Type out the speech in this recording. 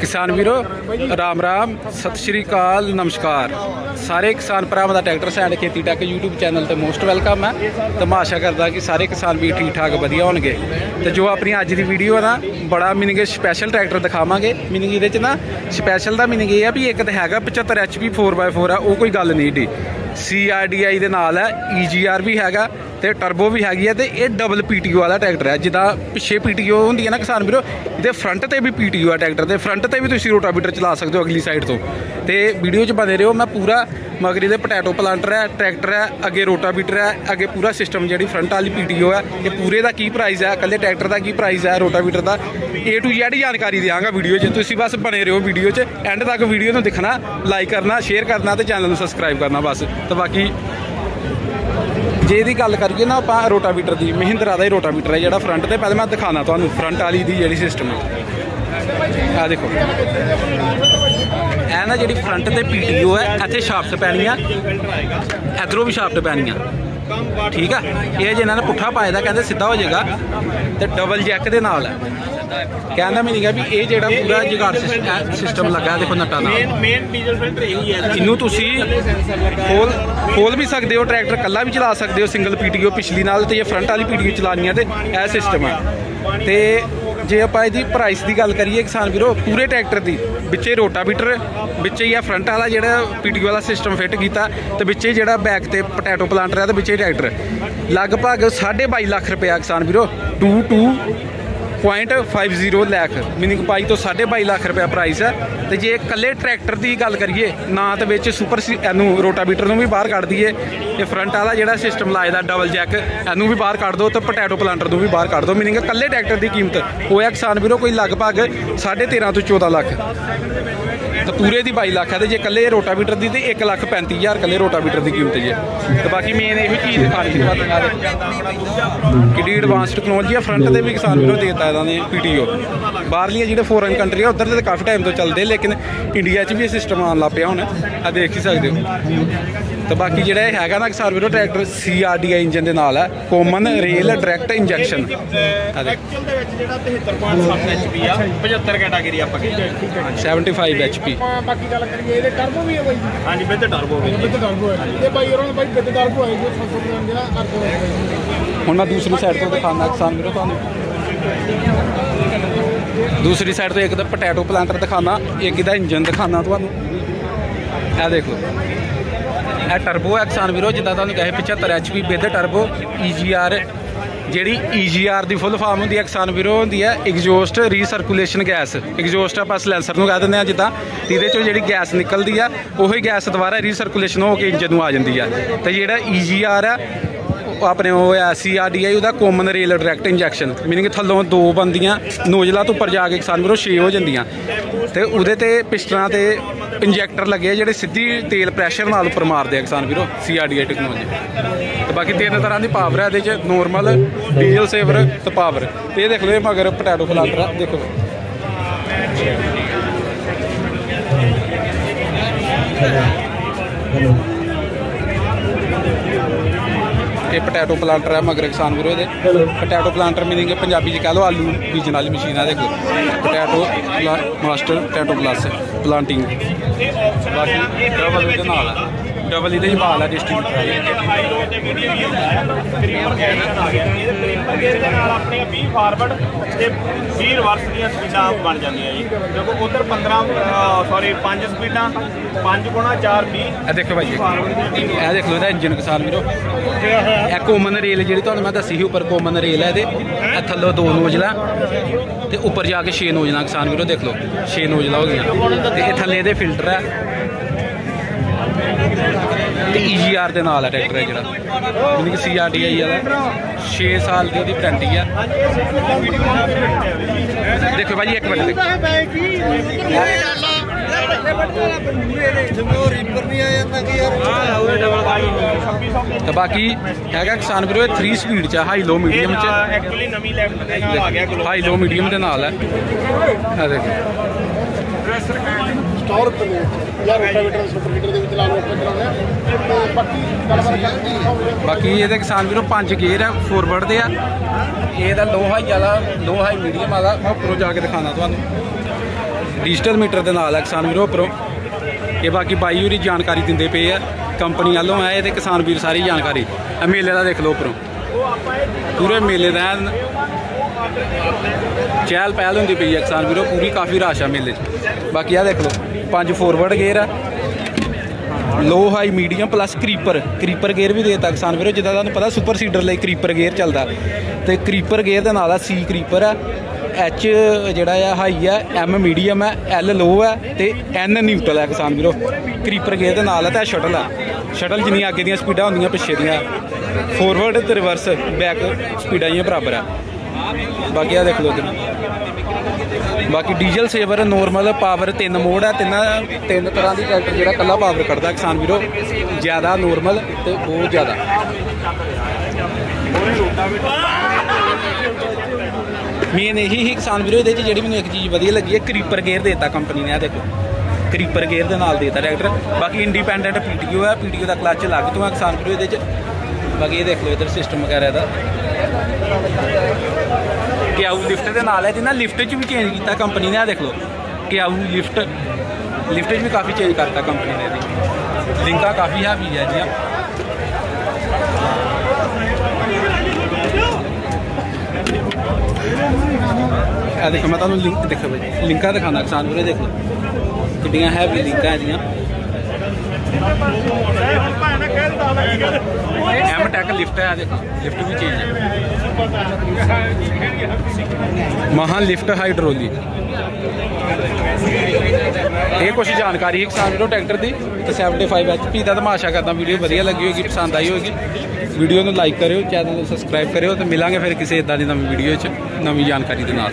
ਕਿਸਾਨ ਵੀਰੋ, ਰਾਮ ਰਾਮ, ਸਤਿ ਸ਼੍ਰੀ ਅਕਾਲ, ਨਮਸਕਾਰ। ਸਾਰੇ ਕਿਸਾਨ ਭਰਾਵਾਂ ਦਾ ਟਰੈਕਟਰ ਸੈਂਡ ਖੇਤੀ ਟੈਕ YouTube ਚੈਨਲ ਤੇ ਮੋਸਟ ਵੈਲਕਮ ਹੈ। ਤੇ ਮੈਂ ਆਸ਼ਾ ਕਰਦਾ ਕਿ ਸਾਰੇ ਕਿਸਾਨ ਵੀ ਠੀਕ ਠਾਕ ਵਧੀਆ ਹੋਣਗੇ। ਤੇ ਜੋ ਆਪਣੀ ਅੱਜ ਦੀ ਵੀਡੀਓ ਹੈ ਨਾ, ਬੜਾ ਮੀਨਿੰਗ ਸਪੈਸ਼ਲ ਟਰੈਕਟਰ ਦਿਖਾਵਾਂਗੇ। ਮੀਨਿੰਗ ਇਹਦੇ ਚ ਨਾ ਸਪੈਸ਼ਲ ਦਾ ਮੀਨਿੰਗ ਇਹ ਆ ਵੀ ਇੱਕ ਤਾਂ ਹੈਗਾ 75 HP 4x4 ਆ, ਉਹ ਕੋਈ ਗੱਲ ਨਹੀਂ ਢੀ CRDI ਦੇ ਨਾਲ ਹੈ EGR ਵੀ ਹੈਗਾ ਤੇ ਟਰਬੋ ਵੀ ਹੈਗੀ ਹੈ ਤੇ ਇਹ ਡਬਲ ਪੀਟੀਓ ਵਾਲਾ ਟਰੈਕਟਰ ਹੈ ਜਿੱਦਾਂ ਪਿੱਛੇ ਪੀਟੀਓ ਹੁੰਦੀ ਹੈ ਨਾ ਕਿਸਾਨ ਵੀਰੋ, ਇਹਦੇ ਫਰੰਟ ਤੇ ਵੀ ਪੀਟੀਓ ਹੈ ਟਰੈਕਟਰ ਦੇ। ਫਰੰਟ ਤੇ ਵੀ ਤੁਸੀਂ ਰੋਟਾਵੀਟਰ ਚਲਾ ਸਕਦੇ ਹੋ ਅਗਲੀ ਸਾਈਡ ਤੋਂ। ਤੇ ਵੀਡੀਓ 'ਚ ਬਣੇ ਰਹੋ, ਮੈਂ ਪੂਰਾ ਮਗਰੀ ਦੇ ਪੋਟੈਟੋ ਪਲਾਂਟਰ ਹੈ ਟਰੈਕਟਰ ਹੈ ਅੱਗੇ ਰੋਟਾਵੀਟਰ ਹੈ ਅੱਗੇ ਪੂਰਾ ਸਿਸਟਮ ਜਿਹੜੀ ਫਰੰਟ ਵਾਲੀ ਪੀਟੀਓ ਹੈ ਇਹ ਪੂਰੇ ਦਾ ਕੀ ਪ੍ਰਾਈਸ ਹੈ ਇਕੱਲੇ ਟਰੈਕਟਰ ਦਾ ਕੀ ਪ੍ਰਾਈਸ ਹੈ ਰੋਟਾਵੀਟਰ ਦਾ, A to Z ਜਾਣਕਾਰੀ ਦਿਆਂਗਾ ਵੀਡੀਓ 'ਚ। ਤੁਸੀਂ ਬਸ ਬਣੇ ਰਹੋ ਵੀਡੀਓ 'ਚ। ਐਂਡ ਤੱਕ ਵੀਡੀਓ ਨੂੰ ਦੇਖਣਾ ਲਾਈਕ ਕਰਨਾ ਸ਼ੇਅਰ ਕਰਨਾ ਤੇ ਚੈਨਲ ਨੂੰ ਸਬਸਕ੍ਰਾਈਬ ਕਰਨਾ ਬਸ। ਤੇ ਬਾਕੀ ਜੇ ਇਹਦੀ ਗੱਲ ਕਰੀਏ ਨਾ ਆਪਾਂ ਰੋਟਾਵੀਟਰ ਦੀ, ਮਹਿੰਦਰਾ ਦਾ ਹੀ ਰੋਟਾਵੀਟਰ ਹੈ ਜਿਹੜਾ ਫਰੰਟ ਤੇ, ਪਹਿਲਾਂ ਮੈਂ ਦਿਖਾਣਾ ਤੁਹਾਨੂੰ ਫਰੰਟ ਵਾਲੀ ਦੀ ਜਿਹੜੀ ਸਿਸਟਮ ਹੈ ਆ ਦੇਖੋ। ਇਹ ਨਾ ਜਿਹੜੀ ਫਰੰਟ ਤੇ ਪੀਟੀਓ ਹੈ, ਇੱਥੇ ਸ਼ਾਫਟ ਪੈਣੀਆਂ, ਇਧਰੋਂ ਵੀ ਸ਼ਾਫਟ ਪੈਣੀਆਂ। ਠੀਕ ਆ? ਇਹ ਜਿਹਨਾਂ ਨੇ ਪੁੱਠਾ ਪਾਇਆ ਦਾ ਕਹਿੰਦੇ ਸਿੱਧਾ ਹੋ ਜਾਏਗਾ ਤੇ ਡਬਲ ਜੈਕ ਦੇ ਨਾਲ ਹੈ। ਕਹਿੰਦਾ ਮੈਂ ਨਹੀਂਗਾ ਵੀ ਇਹ ਜਿਹੜਾ ਪੂਰਾ ਜਗਾੜ ਸਿਸਟਮ ਲੱਗਾ ਦੇਖੋ ਨਟਾਂ ਨਾਲ। ਮੇਨ ਮੇਨ ਡੀਜ਼ਲ ਫਿਲਟਰ ਇਹੀ ਹੈ ਇਹਨੂੰ ਤੁਸੀਂ ਖੋਲ ਖੋਲ ਵੀ ਸਕਦੇ ਹੋ ਟਰੈਕਟਰ ਕੱਲਾ ਵੀ ਚਲਾ ਸਕਦੇ ਹੋ ਸਿੰਗਲ ਪੀਟੀਓ ਪਿਛਲੀ ਨਾਲ ਤੇ ਇਹ ਫਰੰਟ ਵਾਲੀ ਪੀਟੀਓ ਚਲਾਉਣੀ ਹੈ ਤੇ ਇਹ ਸਿਸਟਮ ਹੈ ਤੇ ਜੇ ਆਪਾਂ ਇਹਦੀ ਪ੍ਰਾਈਸ ਦੀ ਗੱਲ ਕਰੀਏ ਕਿਸਾਨ ਵੀਰੋ ਪੂਰੇ ਟਰੈਕਟਰ ਦੀ ਵਿੱਚੇ ਰੋਟਾਵੀਟਰ ਵਿੱਚੇ ਹੀ ਆ ਫਰੰਟ ਵਾਲਾ ਜਿਹੜਾ ਪੀਟੀਓ ਵਾਲਾ ਸਿਸਟਮ ਫਿੱਟ ਕੀਤਾ ਤੇ ਵਿੱਚੇ ਜਿਹੜਾ ਬੈਕ ਤੇ ਪੋਟੈਟੋ ਪਲਾਂਟਰ ਹੈ ਤੇ ਵਿੱਚੇ ਟਰੈਕਟਰ ਲਗਭਗ 2.5 ਲੱਖ ਰੁਪਏ ਕਿਸਾਨ ਵੀਰੋ 2 2 0.50 ਲੱਖ ਮੀਨਿੰਗ ਬਾਈ ਤੋਂ 2.5 ਲੱਖ ਰੁਪਏ ਪ੍ਰਾਈਸ ਹੈ। ਤੇ ਜੇ ਇਕੱਲੇ ਟਰੈਕਟਰ ਦੀ ਗੱਲ ਕਰੀਏ, ਨਾ ਤੇ ਵਿੱਚ ਸੁਪਰ ਸੀ- ਇਹਨੂੰ ਰੋਟਾਵੀਟਰ ਨੂੰ ਵੀ ਬਾਹਰ ਕੱਢ ਦਈਏ। ਇਹ ਫਰੰਟ ਵਾਲਾ ਜਿਹੜਾ ਸਿਸਟਮ ਲਾਇਦਾ ਡਬਲ ਜੈਕ ਇਹਨੂੰ ਵੀ ਬਾਹਰ ਕੱਢ ਦੋ ਤੇ ਪੋਟੈਟੋ ਪਲਾਂਟਰ ਨੂੰ ਵੀ ਬਾਹਰ ਕੱਢ ਦੋ। ਮੀਨਿੰਗ ਇਕੱਲੇ ਟਰੈਕਟਰ ਦੀ ਕੀਮਤ। ਹੋਇਆ ਕਿਸਾਨ ਵੀਰੋ, ਕੋਈ ਲਗਭਗ 13.5 ਤੋਂ 14 ਲੱਖ। ਤੇ ਪੂਰੇ ਦੀ 22 ਲੱਖ ਹੈ ਤੇ ਜੇ ਇਕੱਲੇ ਰੋਟਾਵੀਟਰ ਦੀ ਤੇ 1 ਲੱਖ 35000 ਇਕੱਲੇ ਰੋਟਾਵੀਟਰ ਦੀ ਕੀਮਤ ਜੇ ਤੇ ਬਾਕੀ ਮੇਨ ਇਹੋ ਚੀਜ਼ ਦਿਖਾਣੀ ਸੀ ਤੁਹਾਨੂੰ ਆ ਦੇਖੋ ਐਡਵਾਂਸ ਟੈਕਨੋਲੋਜੀ ਆ ਫਰੰਟ ਤੇ ਵੀ ਕਿਸਾਨ ਵੀਰੋ ਦੇਤਾ ਇਹਨਾਂ ਨੇ ਪੀਟੀਓ ਬਾਹਰਲੀਆਂ ਜਿਹੜੇ ਫੋਰਨ ਕੰਟਰੀ ਆ, ਉਧਰ ਤੇ ਕਾਫੀ ਟਾਈਮ ਤੋਂ ਚੱਲਦੇ, ਲੇਕਿਨ ਇੰਡੀਆ 'ਚ ਵੀ ਇਹ ਸਿਸਟਮ ਆਉਣ ਲੱਗ ਪਿਆ ਹੁਣ। ਆ ਦੇਖ ਹੀ ਸਕਦੇ ਹੋ। ਤੇ ਬਾਕੀ ਜਿਹੜਾ ਇਹ ਹੈਗਾ ਨਾ ਕਿਸਾਨ ਵੀਰੋ ਟਰੈਕਟਰ CRDI ਇੰਜਨ ਦੇ ਨਾਲ ਹੈ। Common rail direct injection actual ਦੇ ਵਿੱਚ ਜਿਹੜਾ 73.7 ਐਚਪੀ ਆ 75 ਕੈਟਾਗਰੀ ਆਪਾਂ ਕਹਿੰਦੇ 75 HP ਆਪਾਂ ਬਾਕੀ ਗੱਲ ਕਰੀਏ ਇਹਦੇ ਟਰਬੋ ਵੀ ਹੈ ਬਾਈ ਹਾਂਜੀ ਵਿਦ ਟਰਬੋ ਵੀ ਵਿੱਚ ਟਰਬੋ ਹੈ। ਇਹ ਬਾਈ ਉਹਨਾਂ ਨੂੰ ਬਾਈ ਵਿੱਚ ਟਰਬੋ ਹੈ ਜੋ 700 ਰੁਪਏ ਦਾ ਟਰਬੋ ਹੈ ਹੁਣ ਮੈਂ ਦੂਸਰੀ ਸਾਈਡ ਤੋਂ ਦਿਖਾਉਣਾ ਕਿਸਾਨ ਵੀਰੋ ਤੁਹਾਨੂੰ। ਦੂਸਰੀ ਸਾਈਡ ਤੋਂ ਇੱਕ ਤਾਂ ਪੋਟੈਟੋ ਪਲਾਂਟਰ ਦਿਖਾਣਾ ਇੱਕ ਇਹਦਾ ਇੰਜਨ ਦਿਖਾਣਾ ਤੁਹਾਨੂੰ। ਇਹ ਦੇਖੋ ਇਹ ਟਰਬੋ ਹੈ ਕਿਸਾਨ ਵੀਰੋ, ਜਿੱਦਾਂ ਤੁਹਾਨੂੰ ਕਹੇ 75 HP ਵਿਦ ਟਰਬੋ EGR ਜਿਹੜੀ EGR ਦੀ ਫੁੱਲ ਫਾਰਮ ਹੁੰਦੀ ਹੈ ਕਿਸਾਨ ਵੀਰੋ, ਹੁੰਦੀ ਹੈ ਐਗਜ਼ੌਸਟ ਰੀਸਰਕੂਲੇਸ਼ਨ ਗੈਸ ਐਗਜ਼ੌਸਟ ਆਪਾਂ ਸਲੈਂਸਰ ਨੂੰ ਕਹਿ ਦਿੰਦੇ ਆ ਜਿੱਦਾਂ ਇਹਦੇ ਚੋਂ ਜਿਹੜੀ ਗੈਸ ਨਿਕਲਦੀ ਆ, ਉਹੀ ਗੈਸ ਦੁਬਾਰਾ ਰੀਸਰਕੂਲੇਸ਼ਨ ਹੋ ਕੇ ਇੰਜਨ ਨੂੰ ਆ ਜਾਂਦੀ ਆ। ਤੇ ਜਿਹੜਾ EGR ਆ ਉਹ ਆਪਣੇ ਉਹ ਆ ਸੀਆਰਡੀਆਈ ਉਹਦਾ common rail direct injection meaning ਥੱਲੋਂ ਦੋ ਬੰਦੀਆਂ ਨੋਜ਼ਲਾ ਤੋਂ ਉੱਪਰ ਜਾ ਕੇ ਕਿਸਾਨ ਵੀਰੋ 6 ਹੋ ਜਾਂਦੀਆਂ। ਤੇ ਉਹਦੇ ਤੇ ਪਿਸਟਨਾਂ ਤੇ ਇੰਜੈਕਟਰ ਲੱਗੇ ਆ ਜਿਹੜੇ ਸਿੱਧੀ ਤੇਲ ਪ੍ਰੈਸ਼ਰ ਨਾਲ ਉੱਪਰ ਮਾਰਦੇ ਆ ਕਿਸਾਨ ਵੀਰੋ ਸੀਆਰਡੀਆਈ ਟੈਕਨੋਲੋਜੀ ਤੇ ਬਾਕੀ ਤਿੰਨ ਤਰ੍ਹਾਂ ਦੀ ਪਾਵਰ ਹੈ ਇਹਦੇ ਚ ਨੋਰਮਲ ਡੀਜ਼ਲ ਸੇਵਰ ਤੇ ਪਾਵਰ ਇਹ ਦੇਖ ਲਓ ਇਹ ਮਗਰ ਪੋਟੈਟੋ ਪਲਾਂਟਰ ਆ, ਦੇਖੋ। ਇਹ ਪੋਟੈਟੋ ਪਲਾਂਟਰ ਹੈ ਮਗਰ ਕਿਸਾਨ ਵੀਰੋ ਇਹਦੇ। ਪੋਟੈਟੋ ਪਲਾਂਟਰ ਮੀਨਿੰਗ ਪੰਜਾਬੀ ਚ ਕਹ ਲਓ ਆਲੂ ਬੀਜਣ ਵਾਲੀ ਮਸ਼ੀਨ ਆ ਦੇਖੋ। Potato master potato plus planting ਬਾਕੀ ਡਬਲ ਇਹਦੇ ਨਾਲ ਆ। ਡਬਲ ਇਹਦੇ ਚ ਬਾਲ ਆ ਡਿਸਟ੍ਰੀਬਿਊਟਰ ਹਾਈ ਰੋਡ ਤੇ ਮੀਡੀਅਮ ਵੀ ਹੁੰਦਾ ਹੈ ਕਰੀਮਰ ਗੇਅਰ ਆ ਗਿਆ ਇਹਦੇ ਕਰੀਮਰ ਗੇਅਰ ਦੇ ਨਾਲ ਆਪਣੇ 20 ਫਾਰਵਰਡ ਤੇ 20 ਰਿਵਰਸ ਦੀਆਂ ਸਪੀਡਾਂ ਬਣ ਜਾਂਦੀਆਂ ਜੀ ਕਿਉਂਕਿ ਉਧਰ 15 ਸੌਰੀ। 5 ਸਪੀਡਾਂ 5 ਗੁਣਾ 4 20 ਇਹ ਦੇਖੋ ਭਾਈ ਇਹ ਦੇਖ ਲਓ ਇਹਦਾ ਇੰਜਨ ਕਿਸਾਨ ਵੀਰੋ। ਇਹ ਕੋਮਨ ਰੇਲ ਜਿਹੜੀ ਤੁਹਾਨੂੰ ਮੈਂ ਦੱਸੀ ਸੀ, ਉੱਪਰ ਕੋਮਨ ਰੇਲ ਹੈ ਇਹਦੇ। ਇਹ ਥੱਲੋਂ ਦੋ ਨੋਜ਼ਲਾਂ, ਤੇ ਉੱਪਰ ਜਾ ਕੇ 6 ਨੋਜ਼ਲਾਂ ਕਿਸਾਨ ਵੀਰੋ ਦੇਖ ਲਓ। 6 ਨੋਜ਼ਲਾਂ ਹੋ ਗਈਆਂ। ਤੇ ਇਹ ਥੱਲੇ ਇਹਦੇ ਫਿਲਟਰ ਹੈ ਤੇ EGR ਦੇ ਨਾਲ ਹੈ ਟਰੈਕਟਰ ਹੈ ਜਿਹੜਾ। ਯਾਨੀ ਕਿ CRDI ਵਾਲਾ। 6 ਸਾਲ ਦੀ ਉਹਦੀ ਵਾਰੰਟੀ ਆ। ਦੇਖੋ ਭਾਜੀ ਇੱਕ ਮਿੰਟ ਦੇਖੋ। ਤੇ ਬਾਕੀ ਹੈਗਾ ਕਿਸਾਨ ਵੀਰੋ ਇਹ 3 ਸਪੀਡ ਚ ਹਾਈ ਲੋ ਮੀਡੀਅਮ ਚ। ਐਕਚੁਅਲੀ ਨਵੀਂ ਲੈਵਲ ਆ ਗਿਆ ਗਲੋ ਹਾਈ ਲੋ ਮੀਡੀਅਮ ਦੇ ਨਾਲ ਹੈ ਆ ਦੇਖੋ। ਟੌਰਕ ਨੇ ਜਾਂ ਰੋਟਾਵੇਟਰ ਸੁਪਰ ਹੀਟਰ ਦੇ ਵਿੱਚ ਚਲਾਉਂਦੇ ਆ ਤੇ ਬਾਕੀ ਗੱਲਬਾਤ ਕਰਾਂਗੇ ਬਾਕੀ ਇਹਦੇ ਕਿਸਾਨ ਵੀਰੋ ਪੰਜ ਗੇਅਰ ਆ ਫੋਰਵਰਡ ਦੇ ਆ। ਇਹਦਾ ਲੋ ਹਾਈ ਵਾਲਾ ਲੋ ਹਾਈ ਮੀਡੀਅਮ ਵਾਲਾ ਮੈਂ ਉੱਪਰੋਂ ਜਾ ਕੇ ਦਿਖਾਣਾ ਤੁਹਾਨੂੰ। ਡਿਜੀਟਲ ਮੀਟਰ ਦੇ ਨਾਲ ਆ ਕਿਸਾਨ ਵੀਰੋ ਉੱਪਰੋਂ। ਇਹ ਬਾਕੀ ਬਾਈ ਹੋਰੀ ਜਾਣਕਾਰੀ ਦਿੰਦੇ ਪਏ ਆ। ਕੰਪਨੀ ਵੱਲੋਂ ਆ ਇਹਦੇ ਕਿਸਾਨ ਵੀਰ ਸਾਰੀ ਜਾਣਕਾਰੀ। ਆ ਮੇਲੇ ਦਾ ਦੇਖ ਲਓ ਉੱਪਰੋਂ। ਪੂਰੇ ਮੇਲੇ ਦਾ ਐਨ ਚਹਿਲ ਪਹਿਲ ਹੁੰਦੀ ਪਈ ਆ ਕਿਸਾਨ ਵੀਰੋ। ਪੂਰੀ ਕਾਫੀ ਰਸ਼ ਆ ਮੇਲੇ 'ਚ। ਬਾਕੀ ਆ ਦੇਖ ਲਓ। ਪੰਜ ਫੋਰਵਰਡ ਗੇਅਰ ਆ। Low high, medium plus creeper creeper gear ਵੀ ਦੇਤਾ ਕਿਸਾਨ ਵੀਰੋ, ਜਿੱਦਾਂ ਤੁਹਾਨੂੰ ਪਤਾ ਸੁਪਰ ਸੀਡਰ ਲਈ ਕਰੀਪਰ ਗੇਅਰ ਚੱਲਦਾ। ਤੇ ਕਰੀਪਰ ਗੇਅਰ ਦੇ ਨਾਲ ਆ ਸੀ ਕਰੀਪਰ ਆ ਐਚ ਜਿਹੜਾ ਆ ਹਾਈ ਆ ਐਮ ਮੀਡੀਅਮ ਆ ਐਲ ਲੋ ਆ ਤੇ ਐਨ ਨਿਊਟਰਲ ਆ ਕਿਸਾਨ ਵੀਰੋ। ਕਰੀਪਰ ਗੇਅਰ ਦੇ ਨਾਲ ਆ ਤੇ ਸ਼ਟਲ ਆ। ਸ਼ਟਲ ਜਿੰਨੀਆਂ ਅੱਗੇ ਦੀਆਂ ਸਪੀਡਾਂ ਹੁੰਦੀਆਂ, ਪਿੱਛੇ ਦੀਆਂ। ਫੋਰਵਰਡ ਤੇ ਰਿਵਰਸ ਬੈਕ ਸਪੀਡਾਂ ਹੀ ਬਰਾਬਰ ਆ। ਬਾਕੀ ਆ ਦੇਖ ਲਓ ਇੱਧਰ। ਬਾਕੀ ਡੀਜ਼ਲ ਸੇਵਰ ਨੋਰਮਲ ਪਾਵਰ ਤਿੰਨ ਮੋਡ ਆ, ਤਿੰਨਾਂ ਤਿੰਨ ਤਰ੍ਹਾਂ ਦੀ ਟਰੈਕਟਰ ਜਿਹੜਾ ਕੱਲਾ ਪਾਵਰ ਕੱਢਦਾ ਕਿਸਾਨ ਵੀਰੋ। ਜ਼ਿਆਦਾ ਨੋਰਮਲ ਤੇ ਬਹੁਤ ਜ਼ਿਆਦਾ। ਮੇਨ ਇਹੀ ਹੀ ਕਿਸਾਨ ਵੀਰੋ ਇਹਦੇ 'ਚ ਜਿਹੜੀ ਮੈਨੂੰ ਇੱਕ ਚੀਜ਼ ਵਧੀਆ ਲੱਗੀ ਹੈ ਕਰੀਪਰ ਗੇਅਰ ਦੇਤਾ ਕੰਪਨੀ ਨੇ ਆ ਦੇਖੋ। ਕਰੀਪਰ ਗੇਅਰ ਦੇ ਨਾਲ ਦਿੱਤਾ ਟਰੈਕਟਰ। ਬਾਕੀ ਇੰਡੀਪੈਂਡੈਂਟ ਪੀਟੀਓ ਹੈ ਪੀਟੀਓ ਦਾ ਕਲੱਚ ਲੱਗ ਤੋਂ ਆ ਕਿਸਾਨ ਵੀਰੋ ਇਹਦੇ 'ਚ। ਬਾਕੀ ਇਹ ਦੇਖ ਲਓ ਇਧਰ ਸਿਸਟਮ ਵਗੈਰਾ ਇਹਦਾ। ਕਿਆਊ ਲਿਫਟ ਦੇ ਨਾਲ ਹੈ ਜਿਹਨਾਂ ਲਿਫਟ 'ਚ ਵੀ ਚੇਂਜ ਕੀਤਾ ਕੰਪਨੀ ਨੇ ਆ ਦੇਖ ਲਓ। ਕਿਆਊ ਲਿਫਟ? ਲਿਫਟ 'ਚ ਵੀ ਕਾਫੀ ਚੇਂਜ ਕਰਤਾ ਕੰਪਨੀ ਨੇ ਇਹਦੀ। ਲਿੰਕਾਂ ਕਾਫੀ ਹੈਵੀ ਹੈ ਜੀਆਂ ਆ ਦੇਖੋ, ਮੈਂ ਤੁਹਾਨੂੰ ਲਿੰਕ ਦੇਖੋ ਬਈ, ਲਿੰਕਾਂ ਦਿਖਾਣਾ ਕਿਸਾਨ ਵੀਰੇ, ਦੇਖ ਲਓ। ਕਿੱਡੀਆਂ ਹੈਵੀ ਲਿੰਕਾਂ ਇਹਦੀਆਂ। ਐਮ ਟੈਕ ਲਿਫਟ ਹੈ ਦੇਖੋ ਲਿਫਟ ਵੀ ਚੇਂਜ ਹੈ। ਮਹਾ ਲਿਫਟ ਹਾਈਡ੍ਰੋਲਿਕ ਇਹ ਕੁਝ ਜਾਣਕਾਰੀ ਹੈ ਕਿਸਾਨ ਵੀਰੋ ਟਰੈਕਟਰ ਦੀ ਤੇ 75 HP ਦਾ ਤਮਾਸ਼ਾ ਕਰਦਾ। ਵੀਡੀਓ ਵਧੀਆ ਲੱਗੀ ਹੋਏਗੀ, ਪਸੰਦ ਆਈ ਹੋਏਗੀ। ਵੀਡੀਓ ਨੂੰ ਲਾਈਕ ਕਰਿਓ ਚੈਨਲ ਨੂੰ ਸਬਸਕ੍ਰਾਈਬ ਕਰਿਓ ਤੇ ਮਿਲਾਂਗੇ ਫਿਰ ਕਿਸੇ ਇਦਾਂ ਦੀ ਨਵੀਂ ਵੀਡੀਓ 'ਚ, ਨਵੀਂ ਜਾਣਕਾਰੀ ਦੇ ਨਾਲ।